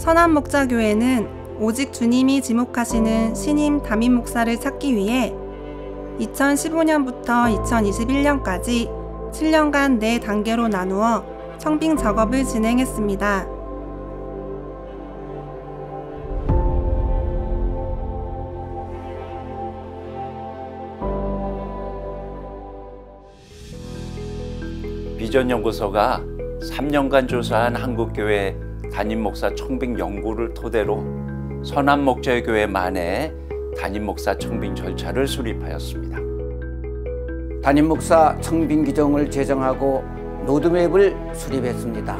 선한 목자 교회는 오직 주님이 지목하시는 신임 담임 목사를 찾기 위해 2015년부터 2021년까지 7년간 4단계로 나누어 청빙 작업을 진행했습니다. 비전연구소가 3년간 조사한 한국교회 담임 목사 청빙 연구를 토대로 선한 목자교회만의 담임 목사 청빙 절차를 수립하였습니다. 담임 목사 청빙 규정을 제정하고 로드맵을 수립했습니다.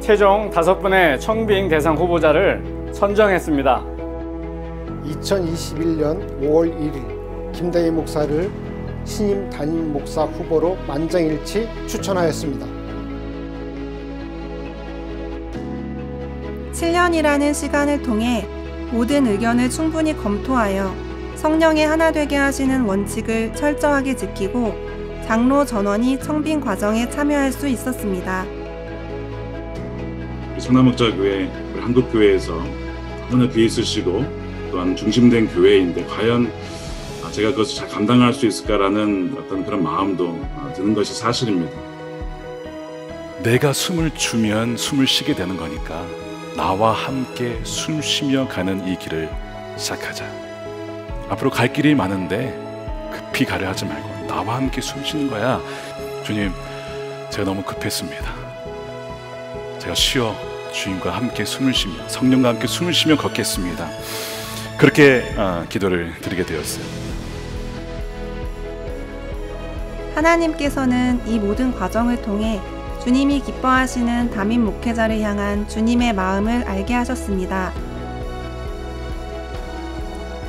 최종 다섯 분의 청빙 대상 후보자를 선정했습니다. 2021년 5월 1일 김다희 목사를 신임 담임 목사 후보로 만장일치 추천하였습니다. 7년이라는 시간을 통해 모든 의견을 충분히 검토하여 성령의 하나 되게 하시는 원칙을 철저하게 지키고 장로 전원이 청빙 과정에 참여할 수 있었습니다. 성남목자교회 한국교회에서 너무나 귀에 있으시고 또한 중심된 교회인데 과연 제가 그것을 잘 감당할 수 있을까라는 어떤 그런 마음도 드는 것이 사실입니다. 내가 숨을 주면 숨을 쉬게 되는 거니까 나와 함께 숨 쉬며 가는 이 길을 시작하자. 앞으로 갈 길이 많은데 급히 가려 하지 말고 나와 함께 숨 쉬는 거야. 주님, 제가 너무 급했습니다. 제가 쉬어 주님과 함께 숨을 쉬며 성령과 함께 숨을 쉬며 걷겠습니다. 그렇게 기도를 드리게 되었어요. 하나님께서는 이 모든 과정을 통해 주님이 기뻐하시는 담임 목회자를 향한 주님의 마음을 알게 하셨습니다.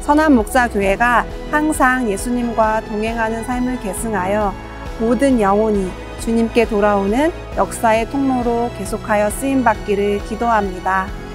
선한 목사 교회가 항상 예수님과 동행하는 삶을 계승하여 모든 영혼이 주님께 돌아오는 역사의 통로로 계속하여 쓰임 받기를 기도합니다.